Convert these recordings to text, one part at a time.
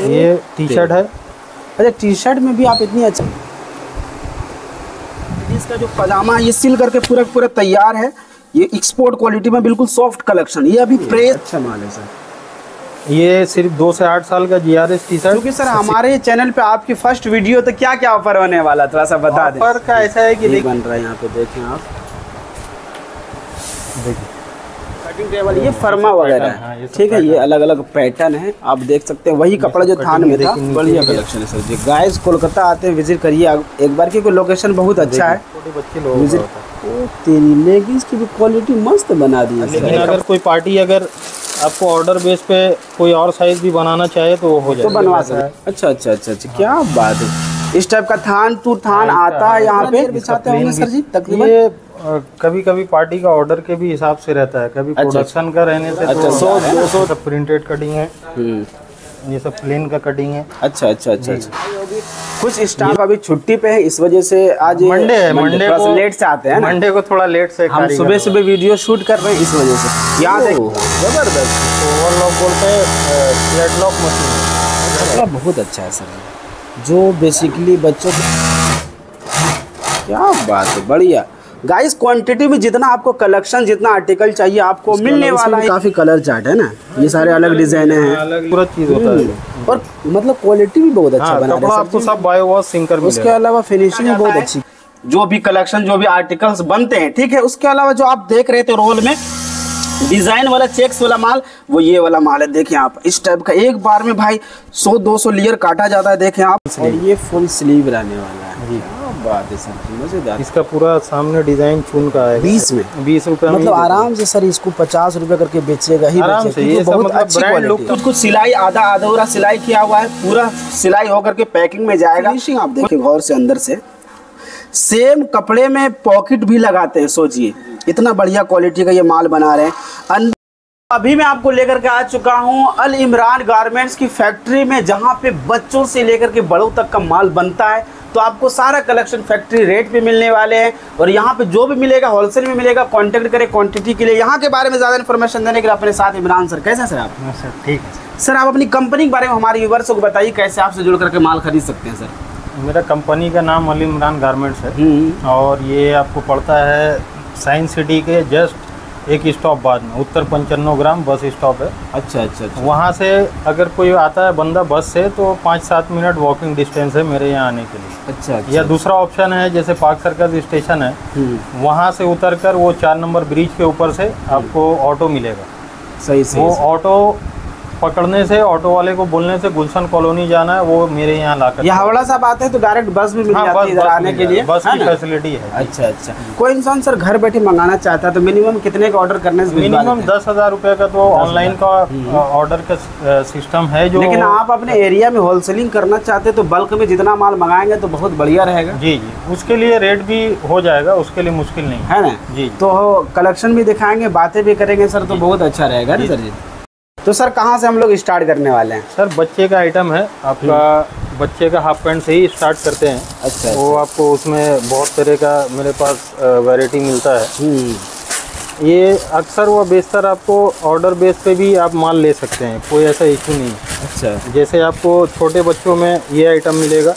ये T shirt है। अच्छा टी शर्ट में भी आप इतनी अच्छा इसका जो पजामा है, ये सिल करके पूरा पूरा तैयार है। ये एक्सपोर्ट क्वालिटी में बिल्कुल सॉफ्ट कलेक्शन ये अभी प्रेस अच्छा माल है सर ये सिर्फ़ दो से आठ साल का G R S T shirt क्योंकि सर हमारे चैनल पे आपकी फ़र्स्ट वीडियो तो क्या क्या ऑफ़र होने वाला थोड़ा सा बता दें। ऑफ़र का ऐसा है कि बन रहा है यहाँ पे देखें आप। देखिए। टेबल ये फर्मा वगैरह हाँ, है ठीक है ये अलग अलग पैटर्न है। आप देख सकते हैं वही कपड़ा जो थान में था बढ़िया कलेक्शन है सर जी गाइस कोलकाता आते हैं विज़िट करिए। एक बार क्योंकि लोकेशन बहुत अच्छा है। विज़िट तेरी लेगिंग्स की भी क्वालिटी मस्त बना दी है लेकिन अगर कोई पार्टी अगर आपको ऑर्डर बेस पे कोई और साइज़ भी बनाना चाहे तो वो हो जाए तो बनवा सकते अच्छा अच्छा अच्छा अच्छा क्या बात है। इस टाइप का थान टू थान आता है यहाँ पे? बिछाते होंगे सर जी तकरीबन? कभी कभी पार्टी का ऑर्डर के भी हिसाब से रहता है। कभी अच्छा। प्रोडक्शन का रहने से अच्छा, तो सौ, दो सौ। सब प्रिंटेड कटिंग है। हम्म, ये सब प्लेन का कटिंग है। अच्छा अच्छा अच्छा अच्छा। कुछ स्टाफ अभी छुट्टी पे है इस वजह से आज मंडे है मंडे को लेट से आते हैं मंडे को थोड़ा लेट से हम सुबह सुबह वीडियो शूट कर रहे हैं इस वजह से। यहाँ देख ज़बरदस्त। लॉक बोलते हैं मशीन बहुत अच्छा है सर। जो बेसिकली बच्चों क्या बात है बढ़िया। गाइस क्वांटिटी में जितना आपको कलेक्शन जितना आर्टिकल चाहिए आपको मिलने वाला है। काफ़ी कलर चार्ट है ना? ये सारे अलग डिज़ाइन हैं। अलग पूरा चीज़ होता है। और मतलब क्वालिटी भी बहुत अच्छा हाँ बना कपड़ा रहे आपको सब बायो वॉश सिंकर उसके अलावा फिनिशिंग भी बहुत अच्छी जो भी कलेक्शन जो भी आर्टिकल्स बनते हैं ठीक है? उसके अलावा जो आप देख रहे थे रोल में डिज़ाइन वाला चेक्स वाला माल वो ये वाला माल है। देखें आप इस टाइप का एक बार में भाई 100-200 लेयर काटा जाता है देखें आप। और ये फुल स्लीव रहने वाला है। है सर मज़ेदार। इसका पूरा सामने डिज़ाइन चुन का है। 20 में? बीस रुपए मतलब आराम से सर इसको पचास रुपए करके बेचेगा ही आराम से, ये बहुत मतलब अच्छी क्वालिटी look कुछ कुछ सिलाई आधा अधूरा सिलाई किया हुआ है पूरा सिलाई होकर के पैकिंग में जाएगा। फिनिशिंग आप देखिए गौर से अंदर से। सेम कपड़े में पॉकेट भी लगाते हैं सोचिए। इतना बढ़िया क्वालिटी का ये माल बना रहे हैं। अभी मैं आपको लेकर के आ चुका हूँ अल इमरान गारमेंट्स की फैक्ट्री में जहाँ पे बच्चों से लेकर के बड़ों तक का माल बनता है। तो आपको सारा कलेक्शन फैक्ट्री रेट पे मिलने वाले हैं और यहाँ पे जो भी मिलेगा होलसेल में मिलेगा कांटेक्ट करें क्वांटिटी के लिए। यहाँ के बारे में ज़्यादा इन्फॉर्मेशन देने के लिए अपने साथ इमरान सर कैसे हैं सर आप? हाँ, सर ठीक है। सर आप अपनी कंपनी के बारे में हमारे व्यूवर्स को बताइए कैसे आपसे जुड़ करके माल खरीद सकते हैं सर मेरा कंपनी का नाम अली इमरान गारमेंट्स है। हम्म। और ये आपको पड़ता है साइंस सिटी के जस्ट एक स्टॉप बाद में। उत्तर पंचानवे ग्राम बस स्टॉप है। अच्छा अच्छा अच्छा। वहाँ से अगर कोई आता है बंदा बस से तो पाँच सात मिनट वॉकिंग डिस्टेंस है मेरे यहाँ आने के लिए। अच्छा अच्छा। या दूसरा ऑप्शन है जैसे पार्क सर्कस स्टेशन है हम्म, वहाँ से उतर कर वो चार नंबर ब्रिज के ऊपर से आपको ऑटो मिलेगा। सही सही वो ऑटो पकड़ने से ऑटो वाले को बोलने से गुलशन कॉलोनी जाना है वो मेरे यहाँ ला कर ये हावड़ा साहब आते हैं तो डायरेक्ट बस भी मिल हाँ, जाती है इधर आने के लिए बस की फैसिलिटी है। अच्छा अच्छा। कोई इंसान सर घर बैठे मंगाना चाहता है तो मिनिमम कितने का ऑर्डर करने से मिनिमम दस हज़ार रुपये का तो ऑनलाइन का ऑर्डर का सिस्टम है जो लेकिन आप अपने एरिया में होलसेलिंग करना चाहते तो बल्क में जितना माल मंगाएँगे तो बहुत बढ़िया रहेगा। जी जी। उसके लिए रेट भी हो जाएगा उसके लिए मुश्किल नहीं है। ना? जी। तो कलेक्शन भी दिखाएँगे बातें भी करेंगे सर तो बहुत अच्छा रहेगा ना सर जी? तो सर कहाँ से हम लोग स्टार्ट करने वाले हैं? सर बच्चे का आइटम है। आपका बच्चे का हाफ़ पैंट से ही स्टार्ट करते हैं। अच्छा वो अच्छा। आपको उसमें बहुत तरह का मेरे पास वैरायटी मिलता है। हम्म। ये अक्सर व बेशतर आपको ऑर्डर बेस पे भी आप माल ले सकते हैं। कोई ऐसा इशू नहीं है। अच्छा। जैसे आपको छोटे बच्चों में ये आइटम मिलेगा।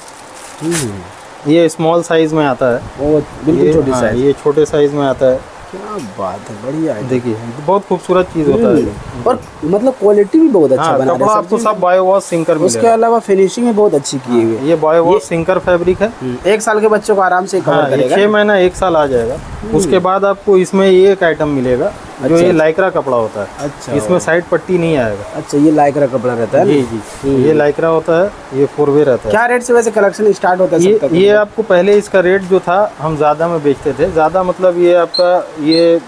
हम्म। ये स्मॉल साइज़ में आता है। वो बिल्कुल ये- हाँ, साइज़ ये छोटे साइज़ में आता है। क्या बात है बढ़िया है। देखिए बहुत खूबसूरत चीज़ होता है। और मतलब क्वालिटी भी बहुत अच्छा हाँ बना कपड़ा आपको सब बायो वॉश सिंकर उसके अलावा फिनिशिंग भी बहुत अच्छी की हुई है। ये बायो वॉश सिंकर फैब्रिक है। एक साल के बच्चों को आराम से कवर हाँ करेगा। छह महीना एक साल आ जाएगा। उसके बाद आपको इसमें ये एक आइटम मिलेगा। जो अच्छा। ये लाइकरा कपड़ा होता है। अच्छा। इसमें साइड पट्टी नहीं आएगा। अच्छा ये लाइकरा कपड़ा रहता है। जी जी। ये लाइकरा होता है ये फोर वे रहता है। क्या रेट से वैसे कलेक्शन स्टार्ट होता है ये ये आपको पहले इसका रेट जो था हम ज़्यादा में बेचते थे। ज़्यादा मतलब ये आपका ये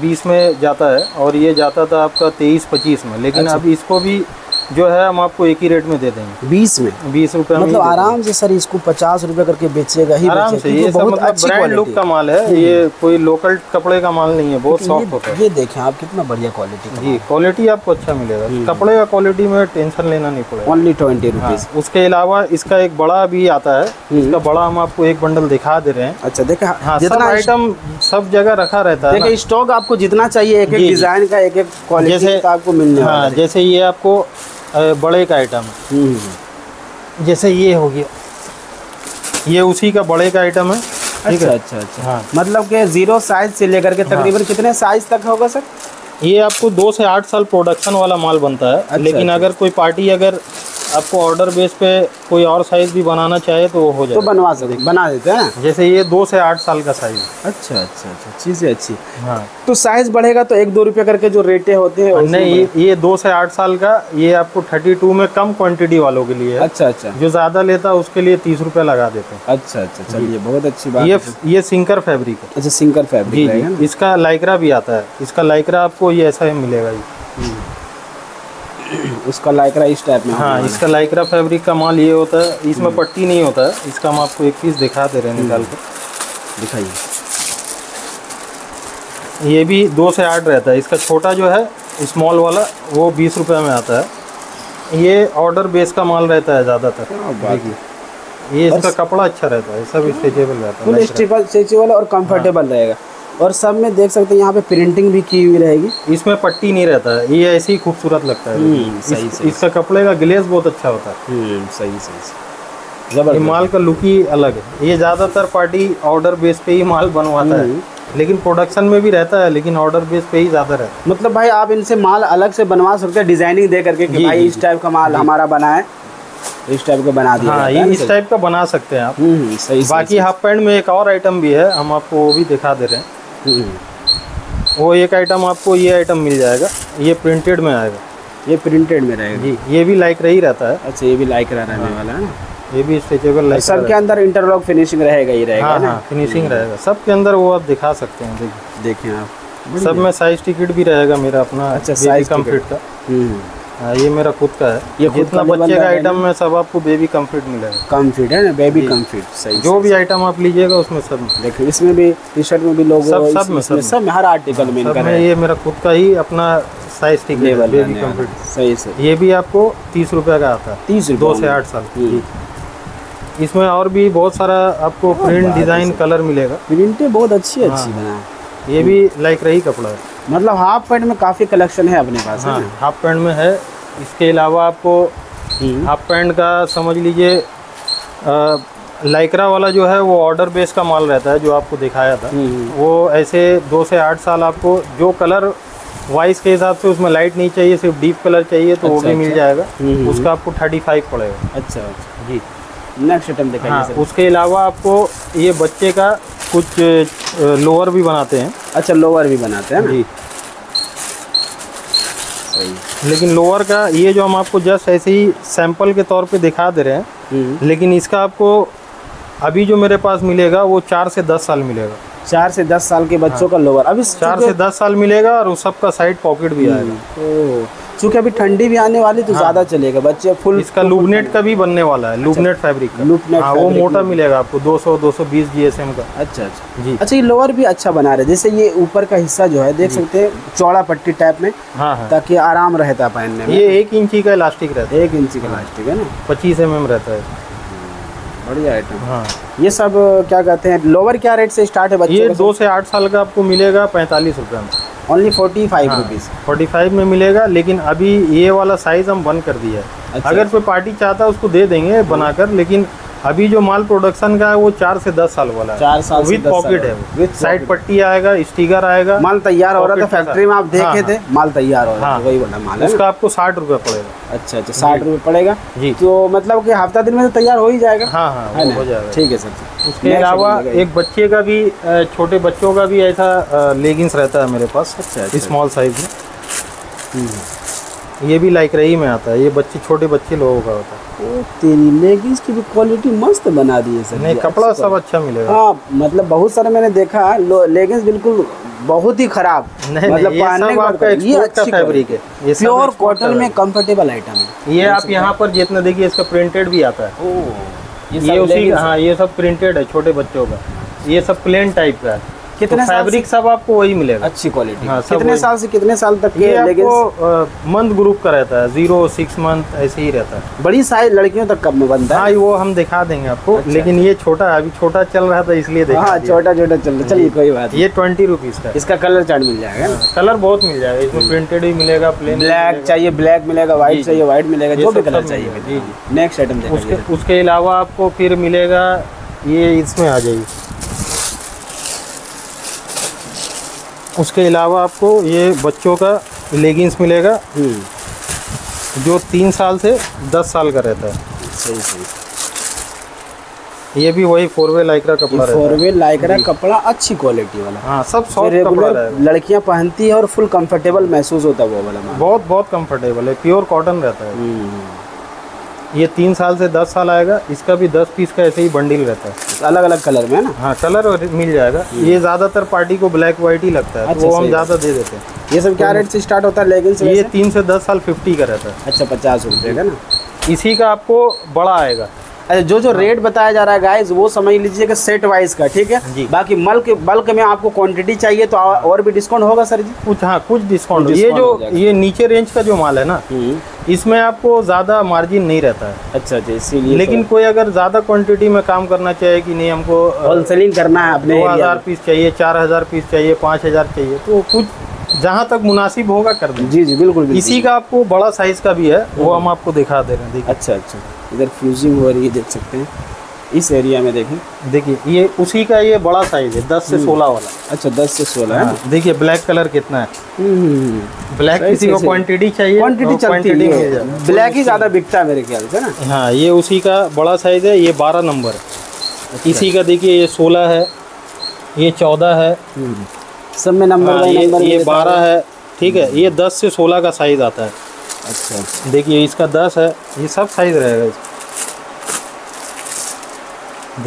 बीस में जाता है और ये जाता था आपका तेईस पच्चीस में। लेकिन अच्छा। अब इसको भी जो है हम आपको एक ही रेट में दे देंगे। बीस में? बीस रुपए मतलब आराम से सर इसको पचास रुपए करके बेचेगा ही आराम से ये बहुत मतलब अच्छी ब्रांड लुक का माल है ये कोई लोकल कपड़े का माल नहीं है बहुत सॉफ्ट होता है। ये, देखें आप कितना बढ़िया क्वालिटी जी क्वालिटी आपको अच्छा मिलेगा। कपड़े का क्वालिटी में टेंशन लेना नहीं पड़ेगा। ओनली ट्वेंटी हाँ, रुपीज़ उसके अलावा इसका एक बड़ा भी आता है इसका बड़ा हम आपको एक बंडल दिखा दे रहे हैं। अच्छा देखे हाँ सब आइटम सब जगह रखा रहता है देखिए स्टॉक आपको जितना चाहिए एक एक। डिज़ाइन का एक एक क्वालिटी का आपको मिलने हाँ है। जैसे ये आपको बड़े का आइटम है हम्म जैसे ये हो गया। ये उसी का बड़े का आइटम है। ठीक अच्छा है? अच्छा अच्छा हाँ। मतलब के ज़ीरो साइज़ से लेकर के तकरीबन हाँ। कितने साइज़ तक होगा सर ये आपको दो से आठ साल प्रोडक्शन वाला माल बनता है। अच्छा, लेकिन अच्छा। अगर कोई पार्टी अगर आपको ऑर्डर बेस पे कोई और साइज़ भी बनाना चाहे तो वो हो जाए तो बनवा सकते बना देते हैं? जैसे ये दो से आठ साल का साइज़ अच्छा अच्छा अच्छा चीज़ें अच्छी। हाँ। तो साइज़ बढ़ेगा तो एक दो रुपये करके जो रेटे होते हैं नहीं ये, दो से आठ साल का ये आपको थर्टी टू में कम क्वान्टिटी वालों के लिए अच्छा अच्छा। जो ज़्यादा लेता है उसके लिए तीस रुपये लगा देते हैं। अच्छा अच्छा चलिए बहुत अच्छी बात ये ये सिंकर फैब्रिक है। अच्छा सिंकर फैब्रिक इसका लाइकरा भी आता है। इसका लाइकरा आपको ये ऐसा ही मिलेगा ये ना उसका लाइकरा इस टाइप में हाँ इसका लाइक्रा फैब्रिक का माल ये होता है इसमें पट्टी नहीं होता है इसका हम आपको एक पीस दिखा दे रहे हैं निकाल कर दिखाइए। ये भी दो से आठ रहता है इसका छोटा जो है स्मॉल वाला वो बीस रुपये में आता है। ये ऑर्डर बेस का माल रहता है ज़्यादातर। ये इसका कपड़ा अच्छा रहता है सब स्ट्रेचेबल रहता है। स्ट्रेचेबल और कंफर्टेबल रहेगा। और सब में देख सकते हैं यहाँ पे प्रिंटिंग भी की हुई रहेगी। इसमें पट्टी नहीं रहता है ये ऐसे ही खूबसूरत लगता है। हम्म, इस- सही, सही। इसका कपड़े का ग्लेस बहुत अच्छा होता है। हम्म सही सही सही। ज़बरदस्त। माल का लुक ही अलग है। ये ज़्यादातर पार्टी ऑर्डर बेस पे ही माल बनवाता है। लेकिन प्रोडक्शन में भी रहता है लेकिन ऑर्डर बेस पे ही ज़्यादा रहता है। मतलब भाई आप इनसे माल अलग से बनवा सकते हैं डिज़ाइनिंग दे करके कि भाई इस टाइप का माल हमारा बना है इस टाइप का बना दिया हाँ ये इस टाइप का बना सकते हैं आप। हम्म हम्म, सही सही, बाकी हाफ़ पैंट में एक और आइटम भी है हम आपको वो भी दिखा दे रहे हैं। सही। हम्म, वो एक आइटम आपको ये आइटम मिल जाएगा। ये प्रिंटेड में आएगा। ये प्रिंटेड में रहेगा। जी ये भी लाइक रही रहता है। अच्छा ये भी लाइक रहने वाला है ना? ये भी स्ट्रेचेबल लाइक सबके अंदर इंटरलॉक फिनिशिंग रहेगा ही रहेगा हाँ हाँ फिनिशिंग रहेगा। सबके अंदर वो आप दिखा सकते हैं देखिए। देखें आप। सब में साइज़ टिकट भी रहेगा मेरा अपना अच्छा, size कंफर्ट का हम्म। हाँ, ये मेरा खुद का है। ये खुद जितना का बच्चे का आइटम में सब आपको बेबी कंफर्ट मिलेगा कम्फिट है ना बेबी कम्फिट सही जो भी आइटम आप लीजिएगा उसमें सब देखिए इसमें भी टी शर्ट में भी लोगो सब- सब में, सब सब में। हर आर्टिकल में सब इनका में ये मेरा खुद का ही अपना साइज़ ठीक है बेबी कंफर्ट सही से ये भी आपको तीस रुपए का आता है तीस दो से आठ साल। हम्म। इसमें और भी बहुत सारा आपको प्रिंट डिज़ाइन कलर मिलेगा। प्रिंटें बहुत अच्छी अच्छी हाँ। बना है ये भी लाइक रही कपड़ा। है मतलब हाफ़ पैंट में काफ़ी कलेक्शन है अपने पास हाँ? हाफ़ पैंट में है। इसके अलावा आपको हम्म, हाफ़ पैंट का समझ लीजिए लाइक्रा वाला जो है वो ऑर्डर बेस का माल रहता है जो आपको दिखाया था। हम्म, वो ऐसे दो से आठ साल आपको जो कलर वाइस के हिसाब से उसमें लाइट नहीं चाहिए सिर्फ़ डीप कलर चाहिए तो अच्छा, वो अच्छा, भी मिल अच्छा। जाएगा। हम्म, उसका आपको थर्टी फाइव पड़ेगा। अच्छा अच्छा जी। नेक्स्ट आइटम दिखाइए हाँ उसके अलावा आपको ये बच्चे का कुछ लोअर भी बनाते हैं। अच्छा लोअर भी बनाते हैं जी। सही लेकिन लोअर का ये जो हम आपको जस्ट ऐसे ही सैंपल के तौर पे दिखा दे रहे हैं हम्म, लेकिन इसका आपको अभी जो मेरे पास मिलेगा वो चार से दस साल मिलेगा। चार से दस साल के बच्चों हाँ। का लोअर। अभी। चार से दस साल मिलेगा और उस सबका साइड पॉकेट भी आएगा। ओह, चूँकि अभी ठंडी भी आने वाली तो ज़्यादा चलेगा। बच्चे फुल हाँ। इसका लूबनेट का भी बनने वाला है लूबनेट फैब्रिक का। लूबनेट हाँ वो मोटा मिलेगा आपको 200 220 जीएसएम का। अच्छा अच्छा। जी। अच्छा ये लोअर भी अच्छा बना रहे जैसे ये ऊपर का हिस्सा जो है देख सकते हैं चौड़ा पट्टी टाइप में हाँ हाँ। ताकि आराम रहता है पहनने में। ये एक इंची का इलास्टिक रहता है। एक इंची का प्लास्टिक है ना? पच्चीस एम रहता है। बढ़िया आइटम हाँ। ये सब क्या कहते हैं लोअर क्या रेट से स्टार्ट है बच्चे ये दो से आठ साल का आपको मिलेगा पैंतालीस रुपये में। Only forty five. Rupees forty five में मिलेगा लेकिन अभी ये वाला साइज़ हम बंद कर दिया है। अच्छा, अगर कोई पार्टी चाहता है उसको दे देंगे बनाकर लेकिन अभी जो माल प्रोडक्शन का है वो चार से दस साल वाला है। चार साल विद पॉकेट है। With साइड पट्टी आएगा स्टिकर आएगा। माल तैयार हो रहा था फैक्ट्री में आप देखे हाँ, थे माल तैयार हो रहा था हाँ। वही वाला माल है उसका आपको साठ रुपये पड़ेगा। अच्छा अच्छा साठ रुपये पड़ेगा? जी। तो मतलब कि हफ़्ता दिन में तो तैयार हो ही जाएगा? हाँ हाँ है हो जाएगा। ठीक है सर उसके अलावा एक बच्चे का भी छोटे बच्चों का भी ऐसा लेगिंग्स रहता है मेरे पास अच्छा, अच्छा। स्मॉल साइज़ में। हम्म। ये भी लाइक रही में आता है ये बच्चे छोटे बच्चे लोगों का होता है। ओ तेरी लेगिंग्स की भी क्वालिटी मस्त बना दी है सर। नहीं कपड़ा सब अच्छा मिलेगा। हाँ मतलब बहुत सारे मैंने देखा लेगिंग्स बिल्कुल बहुत ही खराब। नहीं, मतलब नहीं, ये पहनने ये अच्छी fabric है। ये प्योर कॉटन में कंफर्टेबल आइटम है। ये आप यहाँ पर जितना देखिए इसका प्रिंटेड भी आता है। ये उसी हाँ ये सब प्रिंटेड है छोटे बच्चों का। ये सब प्लेन टाइप का है। कितने साल फैब्रिक सब आपको वही मिलेगा। अच्छी क्वालिटी हाँ, कितने साल से कितने साल तक के आपको मंथ ग्रुप का रहता है ज़ीरो सिक्स मंथ ऐसे ही रहता है। बड़ी साइज़ लड़कियों तक कब में बनता है? हाँ वो हम दिखा देंगे आपको अच्छा। लेकिन ये छोटा है अभी छोटा चल रहा था इसलिए देखा हाँ छोटा छोटा चल रहा चलिए कोई बात ये ट्वेंटी रुपीज़ का इसका कलर चार्ट मिल जाएगा। कलर बहुत मिल जाएगा इसमें प्रिंटेड भी मिलेगा प्लेन ब्लैक चाहिए ब्लैक मिलेगा व्हाइट चाहिए व्हाइट मिलेगा जो भी कलर चाहिए। नेक्स्ट आइटम उसके अलावा आपको फिर मिलेगा ये इसमें आ जाइए उसके अलावा आपको ये बच्चों का लेगिंग्स मिलेगा। हम्म। जो तीन साल से दस साल का रहता है। सही सही। ये भी वही फोर वे लाइक्रा कपड़ा रहता फोर है वे लाइकरा कपड़ा अच्छी क्वालिटी वाला। हाँ सब सॉफ्ट कपड़ा लड़कियाँ पहनती है और फुल कंफर्टेबल महसूस होता है वो वाला बहुत बहुत कंफर्टेबल है प्योर कॉटन रहता है। हम्म। ये तीन साल से दस साल आएगा इसका भी दस पीस का ऐसे ही बंडल रहता है। अलग अलग कलर में ना? हाँ कलर और मिल जाएगा। ये ज़्यादातर पार्टी को ब्लैक व्हाइट ही लगता है अच्छा, तो वो हम ज़्यादा दे देते हैं। ये सब क्या रेट से स्टार्ट होता है लेकिन ये तीन से दस साल फिफ्टी का रहता है। अच्छा पचास रुपये का ना? इसी का आपको बड़ा आएगा। अच्छा जो जो रेट बताया जा रहा है गाइस वो समझ लीजिएगा सेट वाइज का ठीक है? जी। बाकी मल्क बल्क में आपको क्वांटिटी चाहिए तो और भी डिस्काउंट होगा सर जी? कुछ हाँ कुछ डिस्काउंट ये जो ये नीचे रेंज का जो माल है ना इसमें आपको ज़्यादा मार्जिन नहीं रहता है। अच्छा अच्छा इसीलिए लेकिन तो कोई अगर ज़्यादा क्वांटिटी में काम करना चाहे कि नहीं हमको होलसेलिंग करना है अपने दो हज़ार पीस चाहिए चार हज़ार पीस चाहिए पाँच हज़ार चाहिए तो कुछ जहाँ तक मुनासिब होगा कर दें जी जी बिल्कुल बिल्कुल। इसी का आपको बड़ा साइज़ का भी है वो हम आपको दिखा दे रहे हैं देखिए। अच्छा अच्छा। इधर फ्यूजिंग हो रही है देख सकते हैं। इस एरिया में देखें। देखिए ये उसी का ये बड़ा साइज़ है दस से हम्म। सोलह वाला। अच्छा दस से सोलह है हाँ, देखिए ब्लैक कलर कितना है। हम्म ब्लैक सही, किसी को क्वांटिटी चाहिए क्वांटिटी है। ब्लैक ही ज़्यादा बिकता है मेरे ख्याल से ना? हाँ ये उसी का बड़ा साइज़ है ये बारह नंबर है। इसी का देखिए ये सोलह है ये चौदह है। सब में नंबर हाँ, ये नंबर ये बारह है। ठीक है ये दस से सोलह का साइज़ आता है। अच्छा। अच्छा देखिए इसका दस है ये सब साइज़ रहेगा इसका।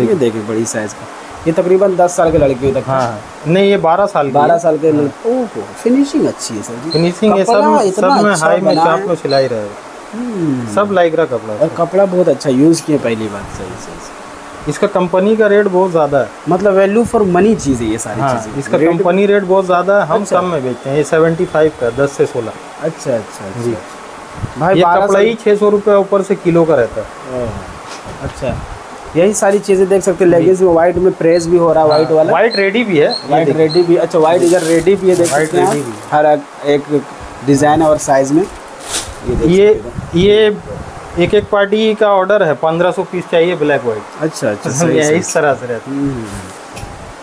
ये देखिए। बड़ी साइज़ का। ये तकरीबन दस साल के लड़कियों तक हाँ हाँ। नहीं ये बारह साल की बारह साल के लड़के। ओहो फिनिशिंग अच्छी है सर जी। फिनिशिंग ये सब सब में अच्छा हाई में बना चाप सिलाई रहेगा। हम्म, सब लाइक्रा कपड़ा और कपड़ा बहुत अच्छा यूज़ किया पहली बात सही सही। इसका कंपनी का रेट बहुत ज़्यादा है। मतलब वैल्यू फॉर मनी चीज़ है ये सारी हाँ चीज़ें। इसका कंपनी रेट बहुत ज़्यादा है हम अच्छा। कम में बेचते हैं। ये सेवेंटी फाइव का दस से सोलह। अच्छा अच्छा जी। अच्छा। भाई ये कपड़ा ही छः सौ रुपये ऊपर से किलो का रहता है। अच्छा। यही सारी चीज़ें देख सकते हैं। लेगिंग्स में व्हाइट में प्रेस भी हो रहा है व्हाइट वाला। वाइट रेडी भी है। व्हाइट रेडी भी अच्छा व्हाइट इधर रेडी भी है देख सकते हैं हर एक- डिज़ाइन और साइज़ में। ये हैं। ये एक एक पार्टी का ऑर्डर है पंद्रह सौ पीस चाहिए ब्लैक वाइट अच्छा अच्छा सही सही। इस तरह से रहता हम्म,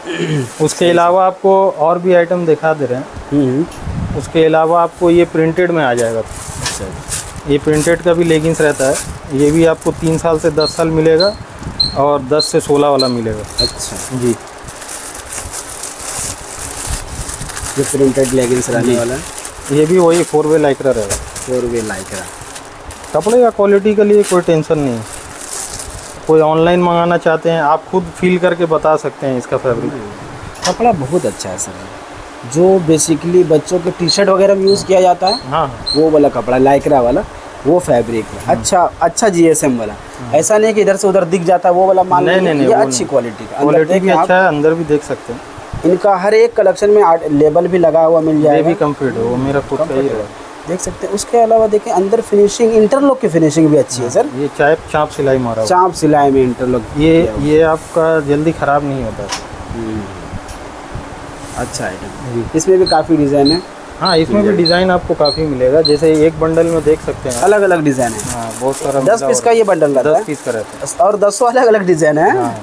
है उसके अलावा आपको और भी आइटम दिखा दे रहे हैं। हम्म, उसके अलावा आपको ये प्रिंटेड में आ जाएगा। अच्छा ये प्रिंटेड का भी लेगिंग्स रहता है। ये भी आपको तीन साल से दस साल मिलेगा और दस से सोलह वाला मिलेगा। अच्छा। जी। ये प्रिंटेड लेगिंग्स रहने वाला है? ये भी वही फोर वे लाइक्रा रहेगा। फोर वे लाइक रहा कपड़े का क्वालिटी के लिए कोई टेंशन नहीं है। कोई ऑनलाइन मंगाना चाहते हैं आप खुद फील करके बता सकते हैं इसका फैब्रिक कपड़ा बहुत अच्छा है सर। जो बेसिकली बच्चों के टी शर्ट वगैरह में यूज़ किया जाता है हाँ। हाँ वो वाला कपड़ा लाइकरा वाला वो फैब्रिक है। अच्छा अच्छा जीएसएम वाला। ऐसा नहीं कि इधर से उधर दिख जाता है वो वाला माल नहीं, नहीं, नहीं, ये अच्छी क्वालिटी का। क्वालिटी भी अच्छा है अंदर भी देख सकते हैं। इनका हर एक कलेक्शन में लेबल भी लगा हुआ मिल बेबी भी कंफर्ट है वो मेरा खुद का ही रहेगा देख सकते हैं। उसके अलावा देखें अंदर फिनिशिंग इंटरलॉक की फिनिशिंग भी अच्छी है सर ये चाय चाप सिलाई मारा चाप सिलाई में इंटरलॉक ये ये आपका जल्दी खराब नहीं होता। अच्छा आइटम इसमें भी काफ़ी डिज़ाइन है। हाँ इसमें भी डिज़ाइन आपको काफ़ी मिलेगा। जैसे एक बंडल में देख सकते हैं अलग अलग डिज़ाइन है। हाँ बहुत सारा दस पीस का ये बंडल रहता दस पीस का रहता है। और दसों अलग अलग डिज़ाइन है। है। हाँ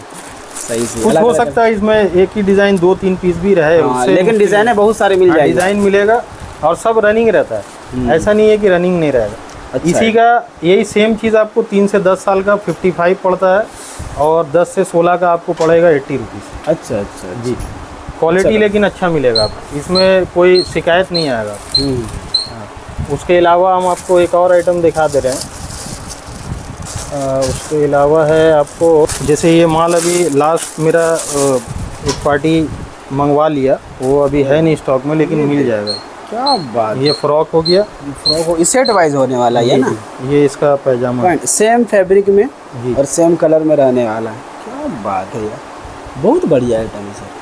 सही से कुछ हो सकता है इसमें एक ही डिज़ाइन दो तीन पीस भी रहे हाँ, लेकिन डिज़ाइन है। बहुत सारे मिल हाँ, जाएँगे। डिज़ाइन मिलेगा और सब रनिंग रहता है। ऐसा नहीं है कि रनिंग नहीं रहेगा। अच्छा इसी का यही सेम चीज़ आपको तीन से दस साल का फिफ्टी फाइव पड़ता है और दस से सोलह का आपको पड़ेगा एट्टी रुपीज़ अच्छा अच्छा जी। क्वालिटी अच्छा। लेकिन अच्छा मिलेगा आपको। इसमें कोई शिकायत नहीं आएगा हम्म, उसके अलावा हम आपको एक और आइटम दिखा दे रहे हैं। उसके अलावा है आपको जैसे ये माल अभी लास्ट मेरा एक पार्टी मंगवा लिया। वो अभी है नहीं स्टॉक में लेकिन मिल जाएगा। क्या बात ये फ्रॉक हो गया। फ्रॉक हो सेट वाइज होने वाला है ना? ये इसका पैजामा। सेम फैब्रिक में और सेम कलर में रहने वाला है। क्या बात है यार। बहुत बढ़िया आइटम है सर।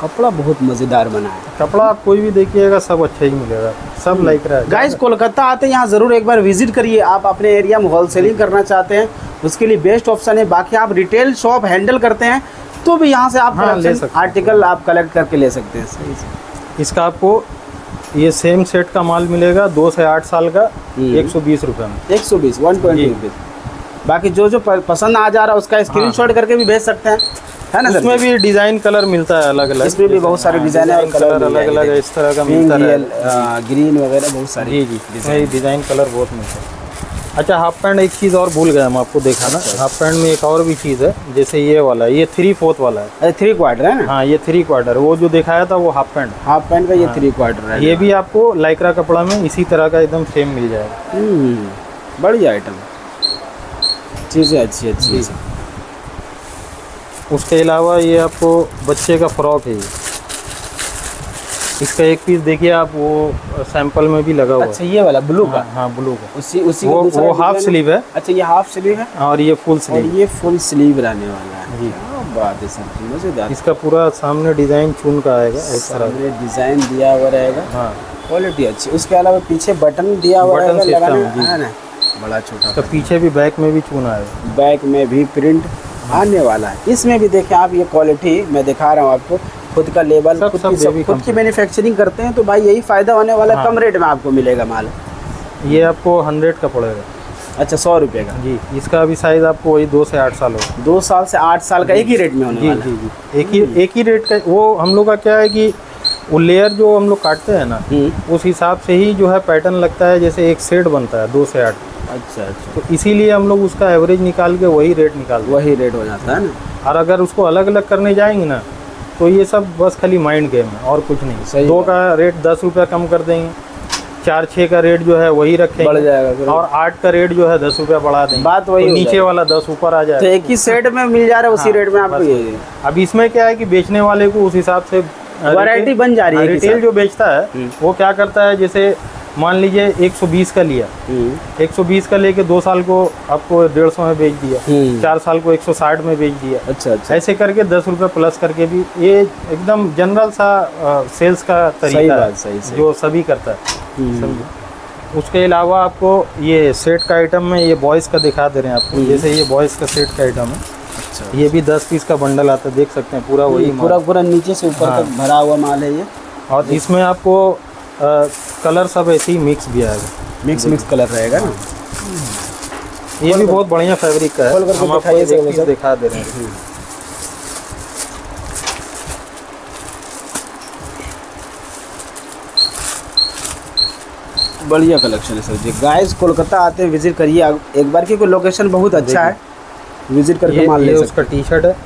कपड़ा बहुत मज़ेदार बना है। कपड़ा आप कोई भी देखिएगा सब अच्छा ही मिलेगा। सब लाइक रहा है। गाइस कोलकाता आते हैं यहाँ ज़रूर एक बार विज़िट करिए। आप अपने एरिया में होलसेलिंग करना चाहते हैं उसके लिए बेस्ट ऑप्शन है। बाकी आप रिटेल शॉप हैंडल करते हैं तो भी यहाँ से आप हाँ, ले सकते आर्टिकल आप कलेक्ट करके ले सकते हैं। सही से इसका आपको ये सेम सेट का माल मिलेगा दो से आठ साल का हम्म। एक सौ बीस रुपये में। एक सौ बीस वन ट्वेंटी रुपीज़ बाकी जो जो पसंद आ जा रहा है उसका स्क्रीन हाँ। करके भी भेज सकते हैं। है ना इसमें भी डिज़ाइन कलर मिलता है अलग अलग इसमें भी बहुत सारे डिज़ाइन है कलर कलर अलग अलग है इस तरह का मिलता है ग्रीन वगैरह बहुत सारे जी जी। डिज़ाइन कलर बहुत मिलता है। अच्छा हाफ़ पैंट एक चीज़ और भूल गया हम आपको दिखाना। हाफ़ पैंट में एक और भी चीज़ है जैसे ये वाला है ये थ्री फोर्थ वाला है। अरे थ्री क्वार्टर है ना? हाँ ये थ्री क्वार्टर वो जो दिखाया था वो हाफ़ पैंट हाफ़ पैंट का ये थ्री क्वार्टर है। ये भी आपको लाइक्रा कपड़ा में इसी तरह का एकदम सेम मिल जाएगा। हम्म, बढ़िया आइटम चीज़ें अच्छी अच्छी उसके अलावा ये आपको बच्चे का फ्रॉक है इसका एक पीस देखिए आप वो सैंपल में भी लगा हुआ अच्छा ये वाला ब्लू है का? हाँ, हाँ ब्लू का। उसी उसी वो वो हाफ़ स्लीव है। अच्छा ये हाफ़ स्लीव है? और ये फुल और स्लीव ये फुल स्लीव रहने वाला है। जी। बात है सर मज़ेदार इसका पूरा सामने डिज़ाइन चुन का आएगा इस तरह सामने डिज़ाइन दिया हुआ रहेगा। हाँ। क्वालिटी अच्छी। उसके अलावा पीछे बटन दिया हुआ बटन जी। है ना? बड़ा छोटा इसका पीछे भी बैक में भी चुन आएगा बैक में भी प्रिंट आने वाला है। इसमें भी देखें आप ये क्वालिटी मैं दिखा रहा हूँ आपको। खुद का लेबल सब- खुद सब की सब- खुद की मैन्युफैक्चरिंग करते हैं तो भाई यही फ़ायदा होने वाला हाँ। कम रेट में आपको मिलेगा माल। ये आपको हंड्रेड का पड़ेगा। अच्छा सौ रुपये का। जी इसका भी साइज़ आपको वही दो से आठ साल होगा। दो साल से आठ साल का एक ही रेट में होने जी वाला जी जी। एक ही एक ही रेट का वो हम लोग का क्या है कि वो लेयर जो हम लोग काटते हैं ना हम्म, उस हिसाब से ही जो है पैटर्न लगता है जैसे एक सेट बनता है दो से आठ। अच्छा अच्छा। तो इसीलिए हम लोग उसका एवरेज निकाल के वही रेट निकाल वही रेट हो जाता है ना। और अगर उसको अलग अलग करने जाएँगे ना तो ये सब बस खाली माइंड गेम है और कुछ नहीं। सही दो का रेट दस रुपया कम कर देंगे चार छः का रेट जो है वही रखेंगे बढ़ जाएगा और आठ का रेट जो है दस रुपया बढ़ा देंगे। बात वही तो नीचे वाला दस ऊपर आ तो एक ही सेट में मिल जा रहा है उसी हाँ, रेट में आपको ये अब इसमें क्या है कि बेचने वाले को उस हिसाब से वैरायटी बन जा रही है रिटेल जो बेचता है हम्म। वो क्या करता है जैसे मान लीजिए 120 का लिया। हम्म, 120 का लेके दो साल को आपको डेढ़ सौ में बेच दिया। हम्म, चार साल को 160 में बेच दिया। अच्छा अच्छा। ऐसे करके दस रुपये प्लस करके भी ये एकदम जनरल सा अ, सेल्स का सही तरीका बात है सही सही। जो सभी करता है। हम्म, उसके अलावा आपको ये सेट का आइटम में ये बॉयज़ का दिखा दे रहे हैं आपको। हम्म। जैसे ये बॉयज़ का सेट का आइटम है। अच्छा। ये भी दस पीस का बंडल आता है देख सकते हैं पूरा वही पूरा पूरा नीचे से ऊपर हाँ। तक भरा हुआ माल है ये। और इसमें आपको कलर सब ऐसे ही मिक्स भी आएगा। मिक्स मिक्स कलर रहेगा ना? ये भी बहुत बढ़िया फैब्रिक का है। हम आपको एक सर, दिखा दे रहे हैं। बढ़िया कलेक्शन है सर जी। गाइस कोलकाता आते हैं विज़िट करिए। एक बार क्योंकि लोकेशन बहुत अच्छा है। विज़िट करके ये, माल ये ले उसका टी शर्ट है।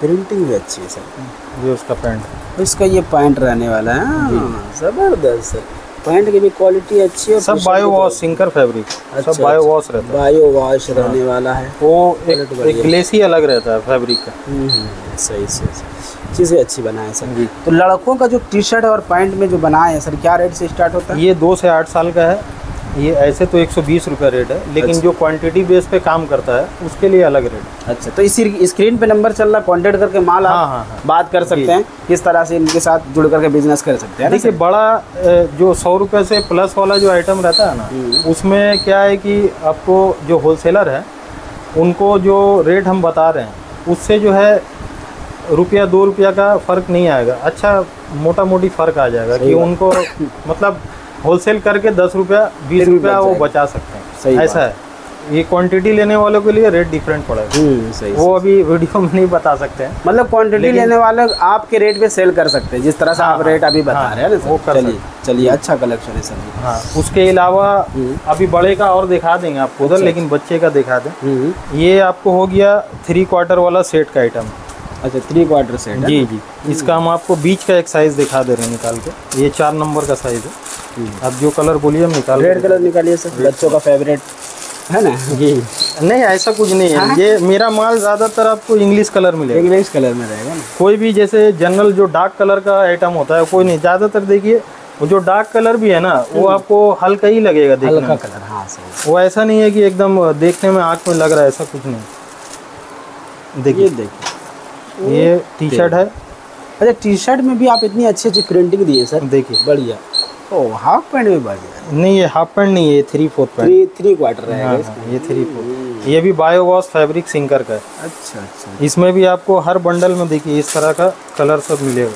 प्रिंटिंग भी अच्छी है सर। ये उसका पैंट इसका ये पैंट रहने वाला है। हाँ, ज़बरदस्त सर पैंट की भी क्वालिटी अच्छी है सब बायो वॉश सिंकर फैब्रिक अच्छा, सब बायो। वॉश रहता है। बायो वॉश रहने वाला है। वो एक, एक ग्लेस ही अलग रहता है फैब्रिक का। हम्म, हम्म, सही सही सही। चीज़ें अच्छी बनाए सर। जी। तो लड़कों का जो टी शर्ट और पैंट में जो बनाए हैं सर क्या रेट से स्टार्ट होता है? ये दो से आठ साल का है। ये ऐसे तो एक सौ बीस रुपये रेट है लेकिन अच्छा। जो क्वांटिटी बेस पे काम करता है उसके लिए अलग रेट अच्छा तो इसी स्क्रीन पे नंबर चल रहा है कॉन्टेक्ट करके माल हाँ, आप हाँ, हाँ। बात कर सकते हैं किस तरह से इनके साथ जुड़ करके बिज़नेस कर सकते हैं देखिए बड़ा जो सौ रुपये से प्लस वाला जो आइटम रहता है ना हम्म। उसमें क्या है कि आपको जो होलसेलर है उनको जो रेट हम बता रहे हैं उससे जो है रुपया दो रुपया का फ़र्क नहीं आएगा अच्छा मोटा मोटी फ़र्क आ जाएगा कि उनको मतलब होलसेल करके दस रुपया बीस रुपया वो बचा सकते हैं। सही हैं ऐसा है। ये क्वांटिटी लेने वालों के लिए रेट डिफरेंट पड़ेगा हम्म सही वो अभी वीडियो में नहीं बता सकते हैं। मतलब क्वांटिटी लेने वाले आपके रेट पे सेल कर सकते हैं। जिस तरह से हाँ, आप रेट अभी बता हाँ, रहे हैं वो चलिए चलिए अच्छा कलेक्शन है सर। हाँ उसके अलावा हम्म। अभी बड़े का और दिखा देंगे आपको उधर अच्छा, लेकिन बच्चे का दिखा दें। हम्म ये आपको हो गया थ्री क्वार्टर वाला सेट का आइटम अच्छा थ्री क्वार्टर सेट जी जी। इसका हम आपको बीच का एक साइज़ दिखा दे रहे हैं निकाल के। ये चार नंबर का साइज़ है। हम्म। आप जो कलर बोलिए हम निकाल रेड कलर निकालिए सर बच्चों का फेवरेट है ना? जी। नहीं ऐसा कुछ नहीं हाँ? है? ये मेरा माल ज़्यादातर आपको इंग्लिश कलर मिलेगा इंग्लिश कलर में रहेगा ना? कोई भी जैसे जनरल जो डार्क कलर का आइटम होता है कोई नहीं। ज़्यादातर देखिए वो जो डार्क कलर भी है ना वो आपको हल्का ही लगेगा देखने हल्का कलर हाँ सही। वो ऐसा नहीं है कि एकदम देखने में आँख में लग रहा है ऐसा कुछ नहीं। देखिए। देखिए। ये टी शर्ट है। अच्छा टी शर्ट में भी आप इतनी अच्छी अच्छी प्रिंटिंग दी है सर देखिए। बढ़िया। ओ हाफ़ पैंट में बढ़िया नहीं ये हाफ़ पैंट नहीं है ये three fourth pant three three quarter रहेगा हाँ, हाँ, ये थ्री फोर्थ ये भी बायोवॉश फैब्रिक सिंकर का है। अच्छा अच्छा। इसमें भी आपको हर बंडल में देखिए इस तरह का कलर सब मिलेगा।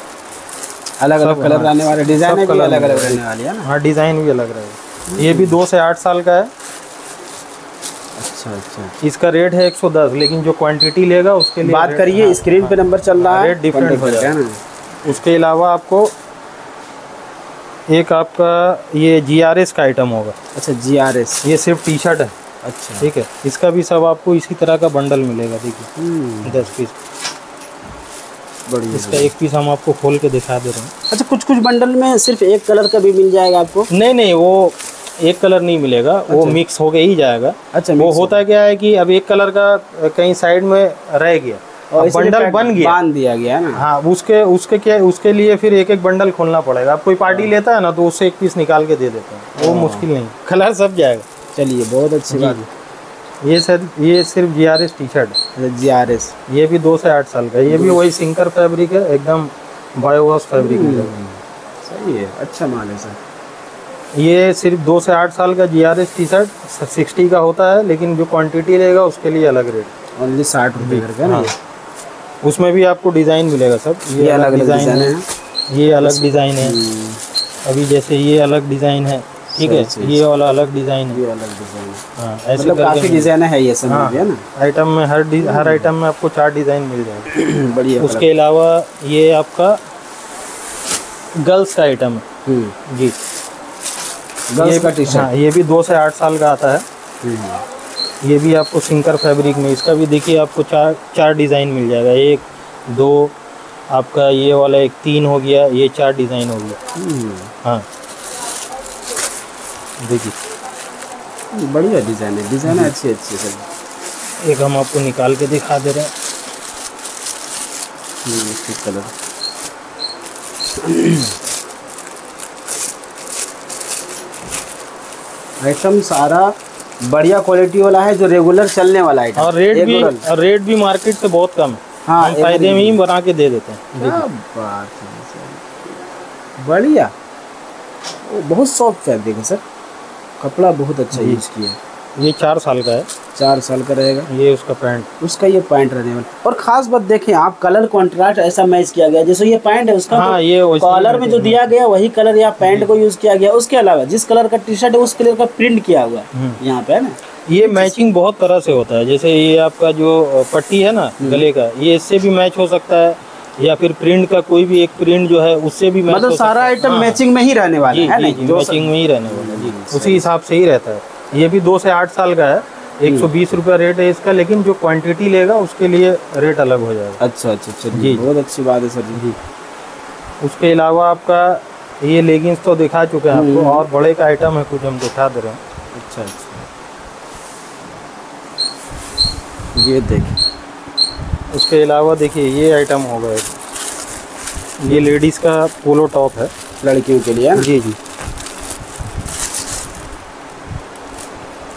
अलग अलग कलर रहने वाले डिज़ाइन भी अलग अलग रहने वाली है ना? हाँ डिज़ाइन भी अलग रहेगा। ये भी दो से आठ साल का है। अच्छा अच्छा इसका रेट है 110 लेकिन जो क्वांटिटी लेगा उसके लिए बात करिए हाँ, स्क्रीन हाँ, पे नंबर चल रहा है रेट different हो है ना? उसके अलावा आपको एक आपका ये जीआरएस का आइटम होगा। अच्छा जी आर एस ये सिर्फ़ टी शर्ट है। अच्छा। ठीक है? इसका भी सब आपको इसी तरह का बंडल मिलेगा देखिए। हम्म, दस पीस बढ़िया इसका एक पीस हम आपको खोल के दिखा दे रहे हैं। अच्छा कुछ कुछ बंडल में सिर्फ़ एक कलर का भी मिल जाएगा आपको? नहीं नहीं वो एक कलर नहीं मिलेगा अच्छा। वो मिक्स हो गया ही जाएगा। अच्छा वो होता क्या है कि अब एक कलर का कहीं साइड में रह गया। और बंडल बन गया। बाँध दिया गया है ना? हाँ उसके उसके क्या उसके लिए फिर एक एक बंडल खोलना पड़ेगा। अब कोई पार्टी लेता है ना तो उससे एक पीस निकाल के दे देते हैं। वो मुश्किल नहीं। कलर सब जाएगा। चलिए बहुत अच्छी बात। है ये सर ये सिर्फ़ G R S T shirt G R S ये भी दो से आठ साल का ये भी वही सिंकर फैब्रिक है एकदम बायोवॉश फैब्रिक सही है अच्छा माल है सर। ये सिर्फ़ दो से आठ साल का G R S T shirt sixty का होता है लेकिन जो क्वांटिटी रहेगा उसके लिए अलग रेट ओनली साठ रुपये करके ना? हाँ। उसमें भी आपको डिज़ाइन मिलेगा सब ये अलग अलग डिज़ाइन है। ये अलग डिज़ाइन है। हम्म, अभी जैसे ये अलग डिज़ाइन है ठीक है? ये वाला अलग डिज़ाइन है। ये अलग डिज़ाइन है। हाँ ऐसे मतलब काफ़ी डिज़ाइन है ये सब हाँ। है ना? आइटम में हर हर आइटम में आपको चार डिज़ाइन मिल जाएगा। बढ़िया उसके अलावा ये आपका गर्ल्स का आइटम है। हम्म, जी। गर्ल्स ये का टी शर्ट हाँ ये भी दो से आठ साल का आता है। ये भी आपको सिंकर फैब्रिक में इसका भी देखिए आपको चार चार डिज़ाइन मिल जाएगा। एक दो आपका ये वाला एक तीन हो गया ये चार डिज़ाइन हो गया। हाँ। देखिए। बढ़िया डिज़ाइन है डिज़ाइन अच्छी अच्छी सब। एक हम आपको निकाल के दिखा दे रहे हैं। हम्म, कलर। आइटम सारा बढ़िया क्वालिटी वाला है जो रेगुलर चलने वाला है और रेट भी और रेट भी मार्केट से बहुत कम है। हाँ, हम फ़ायदे में ही बना के दे देते हैं। क्या बात है बढ़िया। बहुत सॉफ्ट फैब्रिक है सर। कपड़ा बहुत अच्छा यूज़ किया है। ये चार साल का है। चार साल का रहेगा। ये उसका पैंट। उसका ये पैंट रहने वाला। और खास बात देखें आप कलर कॉन्ट्रास्ट ऐसा मैच किया गया। जैसे ये पैंट है उसका हाँ, तो ये कॉलर में जो दिया गया वही कलर या पैंट को यूज़ किया गया। उसके अलावा जिस कलर का टी शर्ट है उस कलर का प्रिंट किया हुआ है। यहाँ पे है ना? ये मैचिंग बहुत तरह से होता है। जैसे ये आपका जो पट्टी है ना गले का ये इससे भी मैच हो सकता है। या फिर प्रिंट का कोई भी एक प्रिंट जो है उससे भी मैच मतलब सारा आइटम हाँ, मैचिंग में ही रहने वाला है मैचिंग में ही रहने वाला है, उसी हिसाब से ही रहता है। ये भी दो से आठ साल का है। एक सौ बीस रुपया रेट है इसका लेकिन जो क्वांटिटी लेगा उसके लिए रेट अलग हो जाएगा। अच्छा अच्छा अच्छा जी। बहुत अच्छी बात है सर जी। जी। उसके अलावा आपका ये लेगिंग्स तो दिखा चुके हैं आपको और बड़े का आइटम है कुछ हम दिखा दे रहे हैं। अच्छा अच्छा। ये देखिए उसके अलावा देखिए ये आइटम होगा एक ये लेडीज़ का पोलो टॉप है। लड़कियों के लिए। जी जी।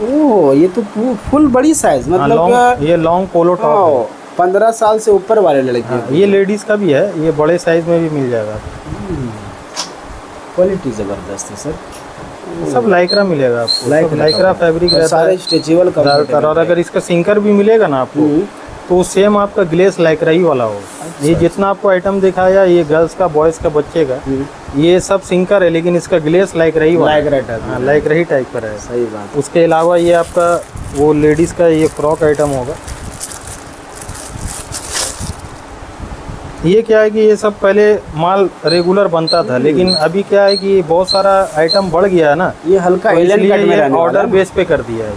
ओह ये तो फुल बड़ी साइज़ हाँ, मतलब लॉन्ग ये लॉन्ग पोलो टॉप है पंद्रह साल से ऊपर वाले लड़के हाँ, ये लेडीज़ का भी है ये बड़े साइज़ में भी मिल जाएगा। क्वालिटी ज़बरदस्त है सर। सब लाइक्रा मिलेगा आपको सब लाइक्रा फैब्रिक सारे स्ट्रेचेबल ज़्यादातर और अगर इसका सिंकर भी मिलेगा ना आपको हम्म। तो सेम आपका ग्लेस लाइक्रा ही वाला होगा ये जितना आपको आइटम दिखाया ये गर्ल्स का बॉयज़ का बच्चे का ये सब सिंकर है लेकिन इसका ग्लेस लाइक्रा ही। वाला लाइक हाँ लाइक्रा ही टाइप का है। सही बात। उसके अलावा ये आपका वो लेडीज़ का ये फ्रॉक आइटम होगा। ये क्या है कि ये सब पहले माल रेगुलर बनता था लेकिन अभी क्या है कि बहुत सारा आइटम बढ़ गया है ना ये हल्का तो ऑर्डर बेस पे कर दिया है।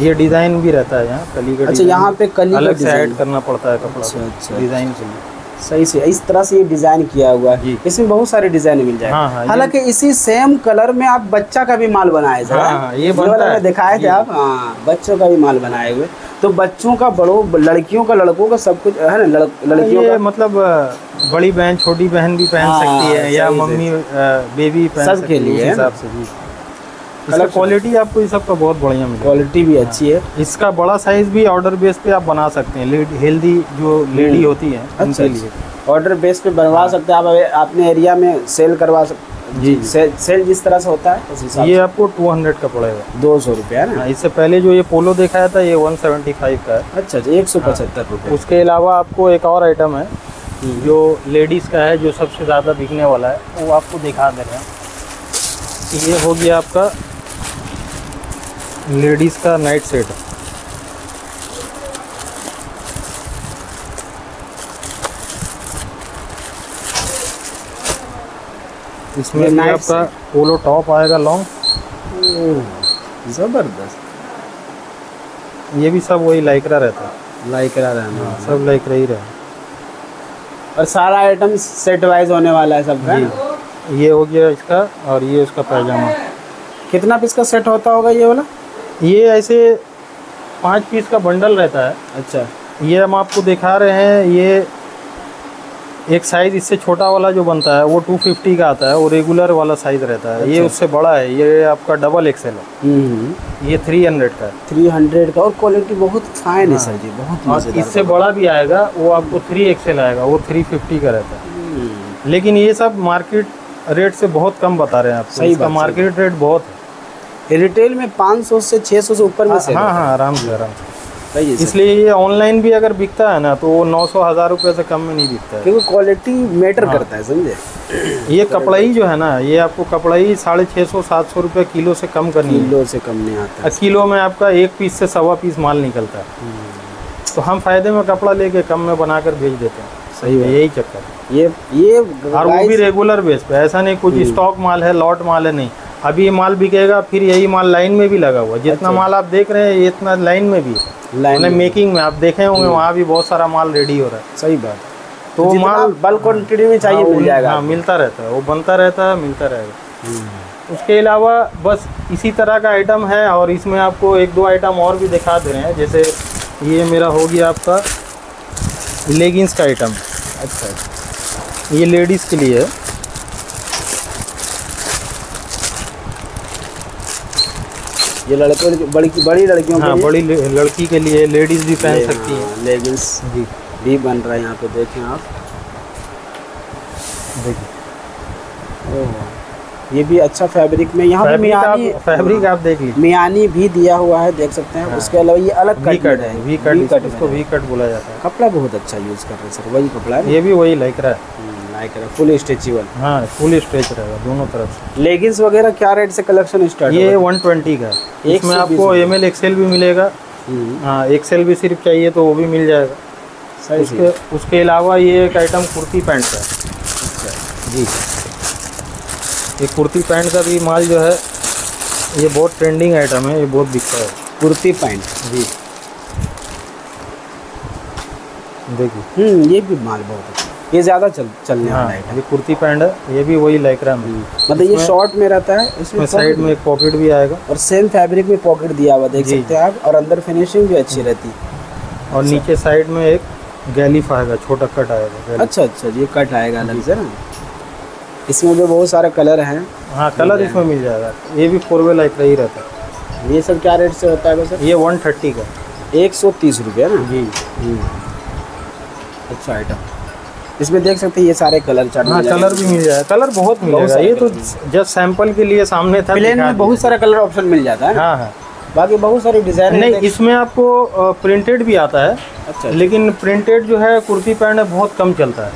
ये डिज़ाइन भी रहता है यहाँ कली का अच्छा यहाँ पे कली अलग से ऐड करना पड़ता है कपड़ा अच्छा, अच्छा, डिज़ाइन के लिए। सही से इस तरह से ये डिज़ाइन किया हुआ है। इसमें बहुत सारे डिज़ाइन मिल जाएगा। हाँ, हाँ, हालाँकि इसी सेम कलर में आप बच्चा का भी माल बनाए थे। हाँ, हाँ? ये बनता वाला है। में दिखाए थे आप। हाँ बच्चों का भी माल बनाए हुए। तो बच्चों का बड़ों लड़कियों का लड़कों का सब कुछ है ना लड़, लड़कियों का मतलब बड़ी बहन छोटी बहन भी पहन हाँ, सकती है या मम्मी बेबी पहन सकती है लिए? हिसाब से जी। इसका क्वालिटी आपको ये सब का बहुत बढ़िया मिलेगा। क्वालिटी भी अच्छी है। इसका बड़ा साइज़ भी ऑर्डर बेस पे आप बना सकते हैं। हेल्दी जो लेडी होती है अच्छा उनके लिए। ऑर्डर बेस पे बनवा सकते हैं। आप अपने एरिया में सेल करवा सकते जी सेल, सेल जिस तरह से होता है उस हिसाब ये आपको 200 का पड़ेगा। दो सौ रुपया है ना? हाँ, इससे पहले जो ये पोलो दिखाया था ये 175 का है। अच्छा अच्छा एक सौ पचहत्तर रुपये। उसके अलावा आपको एक और आइटम है जो लेडीज़ का है जो सबसे ज़्यादा बिकने वाला है वो आपको दिखा दे रहे हैं। ये हो गया आपका लेडीज़ का नाइट सेट। इसमें भी आपका पोलो टॉप आएगा लॉन्ग। ज़बरदस्त। ये भी सब वही लाइकरा रहता है। लाइक रहा रहना सब लाइकरा ही रहा और सारा आइटम सेट वाइज होने वाला है सबका? जी। ये हो गया इसका और ये उसका पैजामा। कितना पीस का सेट होता होगा ये वाला? ये ऐसे पाँच पीस का बंडल रहता है। अच्छा। ये हम आपको दिखा रहे हैं ये एक साइज़ इससे छोटा वाला जो बनता है वो 250 का आता है वो रेगुलर वाला साइज़ रहता है। अच्छा। ये। उससे बड़ा है ये आपका डबल एक्सेल है। ये 300 का है। थ्री हंड्रेड का और क्वालिटी बहुत फाइन है सर जी बहुत और इससे बड़ा भी आएगा वो आपको थ्री एक्सेल आएगा वो 350 का रहता है। हम्म, लेकिन ये सब मार्केट रेट से बहुत कम बता रहे हैं सही इसका मार्केट रेट बहुत है। रिटेल में 500 से 600 से ऊपर में सेल हाँ हाँ आराम से आराम है। है। इसलिए ये ऑनलाइन भी अगर बिकता है ना तो वो नौ सौ हज़ार रुपये से कम में नहीं बिकता है। क्योंकि क्वालिटी मैटर हाँ। करता है समझे? ये कपड़ा ही जो है ना ये आपको कपड़ा ही साढ़े छः सौ सात सौ रुपये किलो से कम करनी है। किलो से कम नहीं आता। किलो में आपका एक पीस से सवा पीस माल निकलता है। हम्म, तो हम फ़ायदे में कपड़ा लेके कम में बनाकर भेज देते हैं। सही है यही चक्कर ये ये और वो भी रेगुलर बेस पे ऐसा नहीं कुछ स्टॉक माल है लॉट माल है नहीं। अभी ये माल बिकेगा फिर यही माल लाइन में भी लगा हुआ है। जितना माल आप देख रहे हैं इतना लाइन में भी लाइन में। मेकिंग में आप देखे होंगे वहाँ भी बहुत सारा माल रेडी हो रहा है। सही बात। तो तो माल बल्क क्वान्टिटी में चाहिए हाँ, मिल जाएगा हाँ मिलता रहता है। वो बनता रहता है मिलता रहेगा। हम्म, उसके अलावा बस इसी तरह का आइटम है और इसमें आपको एक दो आइटम और भी दिखा दे रहे हैं। जैसे ये मेरा हो गया आपका लेगिंग्स का आइटम अच्छा। ये लेडीज़ के लिए है। ये लड़कों बड़ी बड़ी लड़कियों हाँ बड़ी लड़की के लिए लेडीज़ भी पहन सकती हैं। लेगिंग्स जी। भी बन रहा है यहाँ पे देखें आप। देखिए ये भी अच्छा फैब्रिक में यहाँ पे मियानी फैब्रिक आप देख लीजिए। मियानी भी दिया हुआ है देख सकते हैं। हाँ। उसके अलावा ये अलग कट कट है। है वी कट इसको वी कट बोला जाता है। कपड़ा बहुत अच्छा यूज़ कर रहे हैं सर वही कपड़ा है ये भी वही लाइक रहा है। फुल स्ट्रेचेबल हाँ फुल स्ट्रेच रहेगा दोनों तरफ़ से। लेगिंग्स वगैरह क्या रेट से कलेक्शन स्टार्ट ये 120 का है। इसमें 120 आपको एम एल एक्सेल भी मिलेगा। हाँ एक्सेल भी सिर्फ़ चाहिए तो वो भी मिल जाएगा। उसके उसके अलावा ये एक आइटम कुर्ती पैंट का है। जी। ये कुर्ती पैंट का भी माल जो है ये बहुत ट्रेंडिंग आइटम है ये बहुत बिकता है। कुर्ती पैंट जी। देखिए। हम्म ये भी माल बहुत अच्छा ये ज़्यादा चल चलने हाँ। वाला है। ये कुर्ती पैंट है ये भी वही लाइक्रा में। मतलब ये शॉर्ट में रहता है इसमें साइड में एक पॉकेट भी आएगा। और सेम फैब्रिक में पॉकेट दिया हुआ देख सकते हैं आप और अंदर फिनिशिंग भी अच्छी रहती है। और नीचे साइड में एक गैलिफ आएगा छोटा कट आएगा। अच्छा अच्छा ये कट आएगा अलग से ना। इसमें भी बहुत सारे कलर हैं। हाँ कलर इसमें मिल जाएगा। ये भी फोर वे लाइक्रा ही रहता है। ये सब क्या रेट से होता है सर ये वन थर्टी का। एक सौ तीस रुपये ना? जी। जी अच्छा आइटम इसमें देख सकते हैं ये सारे कलर चार्ट हाँ कलर भी मिल जाएगा। कलर बहुत मिलेगा ये तो जस्ट सैंपल के लिए सामने था प्लेन में बहुत सारा कलर ऑप्शन मिल जाता है हाँ हाँ। बाकी बहुत सारे डिज़ाइन नहीं इसमें आपको प्रिंटेड भी आता है अच्छा लेकिन प्रिंटेड जो है कुर्ती पैंट बहुत कम चलता है।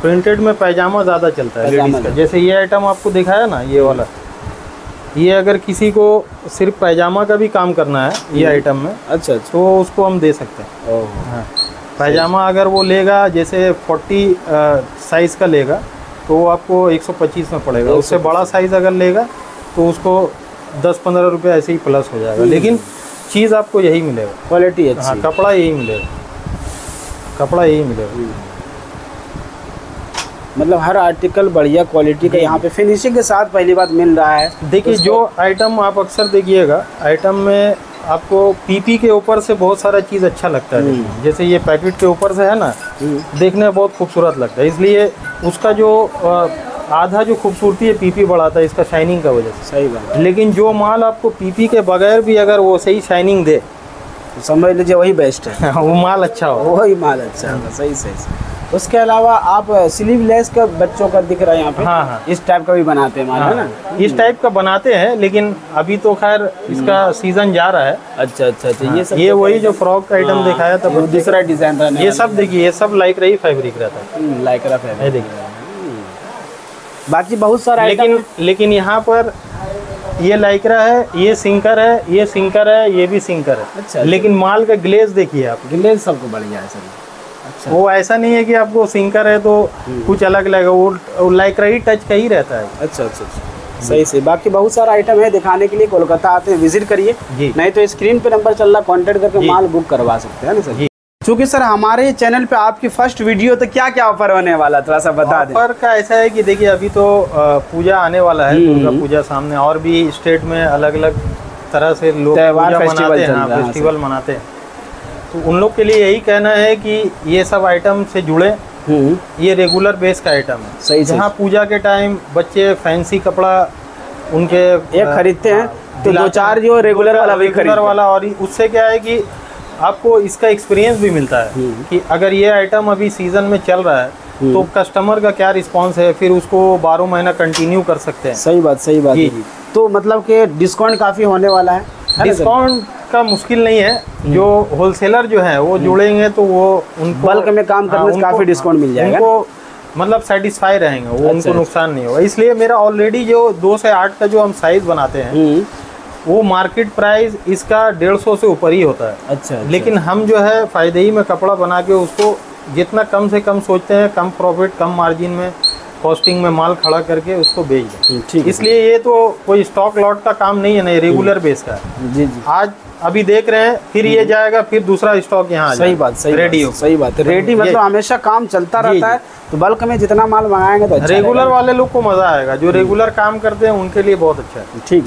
प्रिंटेड में पैजामा ज़्यादा चलता है लेडीज़ का। जैसे ये आइटम आपको दिखाया ना ये वाला। ये अगर किसी को सिर्फ़ पैजामा का भी काम करना है ये आइटम में अच्छा अच्छा। तो उसको हम दे सकते हैं। ओह। हाँ। पैजामा अगर वो लेगा जैसे 40 साइज़ का लेगा तो वो आपको 125 में पड़ेगा। उससे बड़ा साइज़ अगर लेगा तो उसको 10-15 रुपये ऐसे ही प्लस हो जाएगा। लेकिन चीज़ आपको यही मिलेगा। क्वालिटी हाँ कपड़ा यही मिलेगा। कपड़ा यही मिलेगा। मतलब हर आर्टिकल बढ़िया क्वालिटी का यहाँ पे फिनिशिंग के साथ पहली बात मिल रहा है। देखिए जो आइटम आप अक्सर देखिएगा आइटम में आपको पीपी के ऊपर से बहुत सारा चीज़ अच्छा लगता है। जैसे ये पैकेट के ऊपर से है ना हम्म, देखने में बहुत खूबसूरत लगता है। इसलिए उसका जो आधा जो खूबसूरती है पीपी बढ़ाता है इसका शाइनिंग का वजह से। सही बात लेकिन जो माल आपको पीपी के बगैर भी अगर वो सही शाइनिंग दे समझ लीजिए वही बेस्ट है। वो माल अच्छा हो। वही माल अच्छा है। सही सही सही। उसके अलावा आप स्लीवलेस का बच्चों का दिख रहा है यहाँ पे। हाँ, हाँ। इस टाइप का भी बनाते हैं है ना? हाँ, इस टाइप का बनाते हैं लेकिन अभी तो खैर इसका सीज़न जा रहा है। अच्छा अच्छा अच्छा। ये सब ये वही जो फ्रॉक का आइटम दिखाया था दूसरा डिज़ाइन रहने ये सब देखिए ये सब लाइक रही फैब्रिक रहता है। लाइक रफ देखिए। बाकी बहुत सारा लेकिन लेकिन यहाँ पर ये लाइकरा है ये सिंकर है ये सिंकर है ये भी सिंकर है। अच्छा, लेकिन माल का ग्लेज देखिए आप। ग्लेज सबको बढ़िया है सर। अच्छा वो ऐसा नहीं है कि आपको सिंकर है तो कुछ अलग लगेगा वो, वो लाइकरा ही टच का ही रहता है। अच्छा अच्छा अच्छा। सही से। बाकी बहुत सारा आइटम है दिखाने के लिए कोलकाता आते हैं विज़िट करिए। नहीं तो स्क्रीन पे नंबर चल रहा कॉन्टेक्ट करके माल बुक करवा सकते हैं ना सर। चूँकि सर हमारे चैनल पे आपकी फ़र्स्ट वीडियो तो क्या क्या ऑफ़र होने वाला? थोड़ा सा बता दें। ऑफ़र का ऐसा है कि देखिए अभी तो पूजा आने वाला है हम्म, दुर्गा हम्म। पूजा सामने और भी स्टेट में अलग अलग तरह से लोग फेस्टिवल मनाते हैं। तो उन लोग के लिए यही कहना है कि ये सब आइटम से जुड़े हम्म ये रेगुलर बेस का आइटम है सही। जहाँ पूजा के टाइम बच्चे फैंसी कपड़ा उनके अ, खरीदते हैं हाँ, तो दो चार जो रेगुलर वाला भी रेगुलर खरीदते हैं। वाला और उससे क्या है कि आपको इसका एक्सपीरियंस भी मिलता है हम्म। कि अगर ये आइटम अभी सीज़न में चल रहा है हम्म। तो कस्टमर का क्या रिस्पांस है फिर उसको बारह महीना कंटिन्यू कर सकते हैं सही बात सही बात है तो मतलब कि डिस्काउंट काफ़ी होने वाला है? डिस्काउंट का मुश्किल नहीं है। जो होलसेलर जो है वो जुड़ेंगे तो वो उनको बल्क में काम करने से काफ़ी डिस्काउंट मिल जाएगा। उनको मतलब सेटिस्फाई रहेंगे वो अच्छा, उनको नुकसान नहीं होगा। इसलिए मेरा ऑलरेडी जो दो से आठ का जो हम साइज़ बनाते हैं हम्म। वो मार्केट प्राइस इसका डेढ़ सौ से ऊपर ही होता है। अच्छा अच्छा। लेकिन हम जो है फ़ायदे ही में कपड़ा बना के उसको जितना कम से कम सोचते हैं कम प्रॉफिट कम मार्जिन में कॉस्टिंग में माल खड़ा करके उसको बेच दें। हम्म, ठीक इसलिए ये तो कोई स्टॉक लॉट का काम नहीं है ना रेगुलर बेस का जी जी। आज अभी देख रहे हैं फिर ये जाएगा फिर दूसरा स्टॉक यहाँ सही बात सही रेडी बात, हो। सही बात है। रेडी मतलब हमेशा काम चलता रहता है तो बल्क में जितना माल मंगाएँगे तो अच्छा रेगुलर वाले लोग को मज़ा आएगा जो रेगुलर काम करते हैं उनके लिए बहुत अच्छा है। ठीक है।